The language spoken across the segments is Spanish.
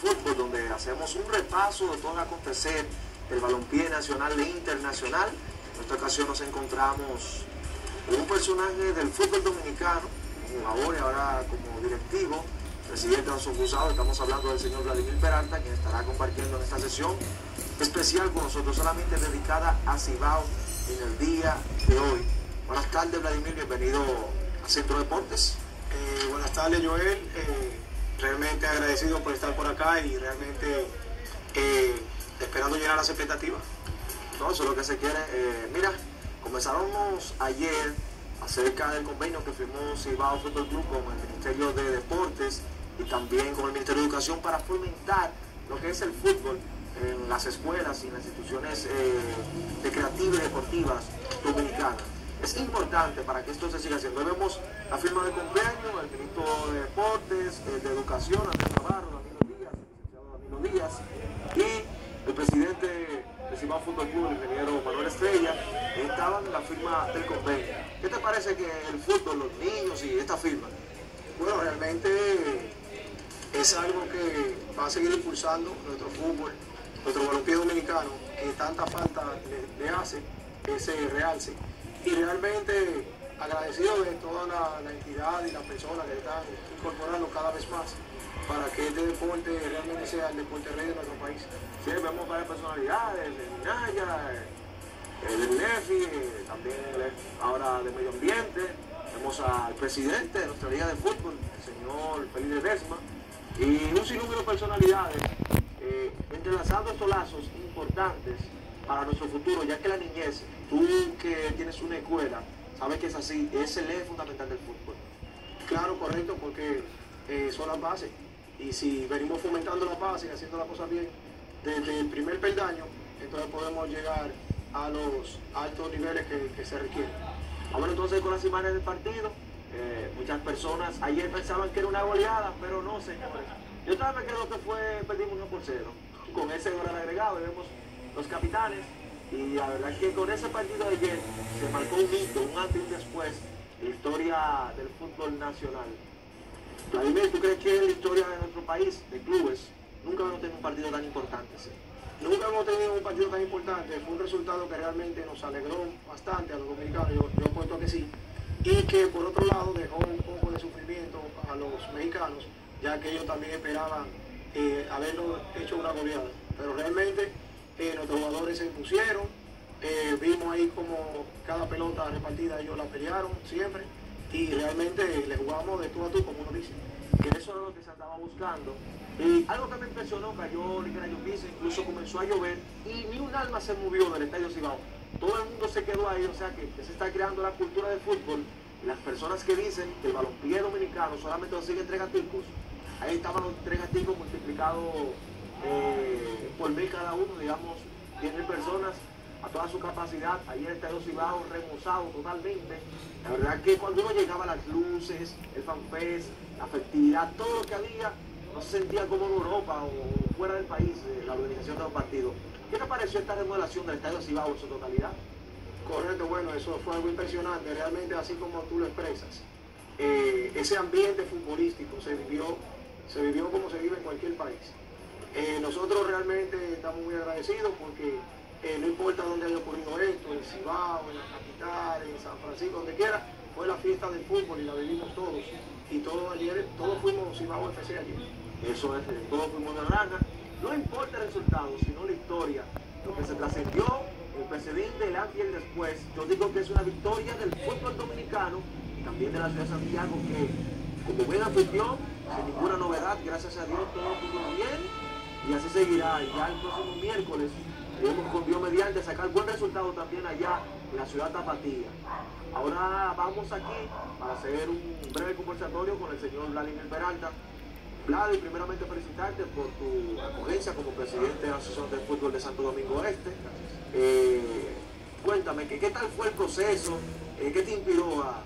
Fútbol, donde hacemos un repaso de todo el acontecer del balompié nacional e internacional. En esta ocasión nos encontramos con un personaje del fútbol dominicano, jugador y ahora como directivo, presidente de Cruzado. Estamos hablando del señor Vladimir Peralta, quien estará compartiendo en esta sesión especial con nosotros, solamente dedicada a Cibao en el día de hoy. Buenas tardes, Vladimir, bienvenido a Centro Deportes. Eh, buenas tardes, Joel. Eh, realmente agradecido por estar por acá y realmente eh, esperando llenar las expectativas. No, eso es lo que se quiere. Eh, mira, comenzábamos ayer acerca del convenio que firmó Cibao Fútbol Club con el Ministerio de Deportes y también con el Ministerio de Educación para fomentar lo que es el fútbol en las escuelas y en las instituciones eh, recreativas y deportivas dominicanas. Es importante para que esto se siga haciendo. Vemos la firma de convenio, el ministro de Deportes, de Educación, Andrés Navarro, Danilo Díaz, el Danilo Díaz, y el presidente del Cibao Fútbol Club, el ingeniero Manuel Estrella, estaban en la firma del convenio. ¿Qué te parece que el fútbol, los niños y esta firma? Bueno, realmente es algo que va a seguir impulsando nuestro fútbol, nuestro balompié dominicano, que tanta falta le hace ese realce. Y realmente agradecido de toda la, entidad y las personas que están incorporando cada vez más para que este deporte realmente sea el deporte rey de nuestro país. Sí, vemos varias personalidades, de Minaya, eh, del INEFI, eh, también ahora de Medio Ambiente. Vemos al presidente de nuestra liga de fútbol, el señor Felipe Desma, y un sinnúmero de personalidades eh, entrelazando estos lazos importantes para nuestro futuro, ya que la niñez, tú que tienes una escuela, sabes que es así, es el eje fundamental del fútbol. Claro, correcto, porque eh, son las bases. Y si venimos fomentando las bases y haciendo las cosas bien desde el primer peldaño, entonces podemos llegar a los altos niveles que, se requieren. Vamos entonces con las imágenes del partido. Eh, muchas personas ayer pensaban que era una goleada, pero no, señores. Yo también creo que fue, perdimos 1 por 0. Con ese gol agregado, vemos los capitanes. Y la verdad es que con ese partido de ayer se marcó un hito, un antes y un después la historia del fútbol nacional. Vladimir, ¿tú crees que en la historia de nuestro país, de clubes, nunca hemos tenido un partido tan importante? Nunca hemos tenido un partido tan importante, fue un resultado que realmente nos alegró bastante a los dominicanos, yo, yo apuesto que sí, y que por otro lado dejó un poco de sufrimiento a los mexicanos, ya que ellos también esperaban eh, haberlo hecho una goleada. Pero realmente eh, nuestros jugadores se impusieron, eh, vimos ahí como cada pelota repartida ellos la pelearon siempre y realmente le jugamos de tú a tú, como uno dice. Que eso era lo que se andaba buscando. Y algo que me impresionó, cayó ligera lluvia, incluso comenzó a llover y ni un alma se movió del Estadio Cibao. Todo el mundo se quedó ahí, o sea que, se está creando la cultura del fútbol. Y las personas que dicen que el balompié dominicano solamente lo sigue tres gaticos, ahí estaban los tres gaticos multiplicados eh, por mil cada uno, digamos, 10 mil personas a toda su capacidad. Ayer Estadio Cibao remozado totalmente. La verdad que cuando uno llegaba las luces, el fanfest, la festividad, todo lo que había, no se sentía como en Europa o fuera del país, eh, la organización de los partidos. ¿Qué te pareció esta remodelación del Estadio Cibao en su totalidad? Correcto, bueno, eso fue algo impresionante, realmente así como tú lo expresas. Eh, ese ambiente futbolístico se vivió, se vivió como se vive en cualquier país. Eh, nosotros realmente estamos muy agradecidos porque eh, no importa dónde haya ocurrido esto, en Cibao, en la capital, en San Francisco, donde quiera, fue la fiesta del fútbol y la vivimos todos. Y todos ayer, todos fuimos Cibao FC ayer. Eso es, todos fuimos de rana. No importa el resultado, sino la historia, lo que se trascendió, el precedente, el antes y el después. Yo digo que es una victoria del fútbol dominicano también de la ciudad de Santiago que, como buen anfitrión, sin ninguna novedad, gracias a Dios todo funcionó bien y así seguirá. Ya el próximo miércoles tenemos con Dios mediante sacar buen resultado también allá en la ciudad Tapatía. Ahora vamos aquí para hacer un breve conversatorio con el señor Vladimir Peralta. Vlad, y primeramente felicitarte por tu acogencia como presidente de la Asociación de Fútbol de Santo Domingo Este. Cuéntame, ¿qué, ¿qué, tal fue el proceso? Eh, ¿Qué te inspiró a,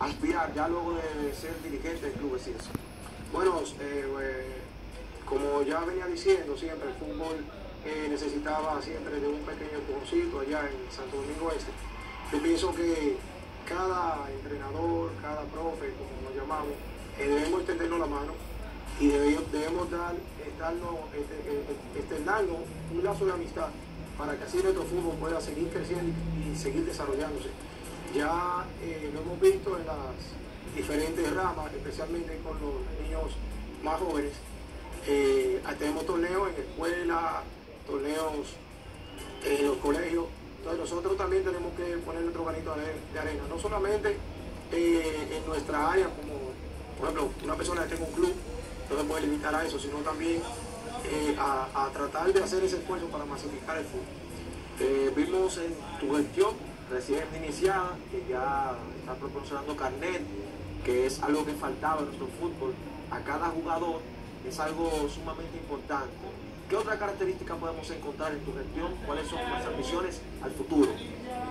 aspirar ya luego de ser dirigente del club y eso? Bueno, eh, como ya venía diciendo siempre, el fútbol eh, necesitaba siempre de un pequeño empujoncito allá en Santo Domingo Este. Yo pienso que cada entrenador, cada profe, como nos llamamos, eh, debemos extendernos la mano y debemos, debemos dar, darnos, este, externarnos un lazo de amistad para que así nuestro fútbol pueda seguir creciendo y seguir desarrollándose. Ya eh, lo hemos visto en las diferentes ramas, especialmente con los niños más jóvenes. Eh, tenemos torneos en escuelas, torneos en los colegios. Entonces nosotros también tenemos que poner nuestro granito de, arena, no solamente eh, en nuestra área, como por ejemplo una persona que tenga un club, no se puede limitar a eso, sino también eh, a, tratar de hacer ese esfuerzo para masificar el fútbol. vimos en tu gestión recién iniciada que ya está proporcionando carnet, que es algo que faltaba en nuestro fútbol. A cada jugador es algo sumamente importante. ¿Qué otra característica podemos encontrar en tu gestión? ¿Cuáles son las ambiciones al futuro?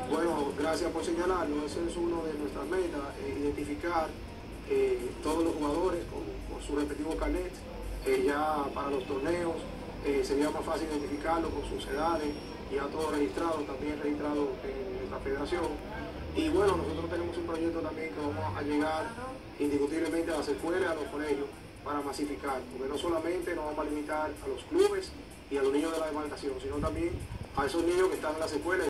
Bueno, gracias por señalarlo. Ese es uno de nuestras metas, eh, identificar eh, todos los jugadores con, sus respectivos carnets. Eh, ya para los torneos sería más fácil identificarlos con sus edades, ya todos registrados, también registrados en nuestra federación. Y bueno, nosotros tenemos un proyecto también que vamos a llegar indiscutiblemente a las escuelas, a los colegios, para masificar, porque no solamente nos vamos a limitar a los clubes y a los niños de la demarcación, sino también a esos niños que están en las escuelas.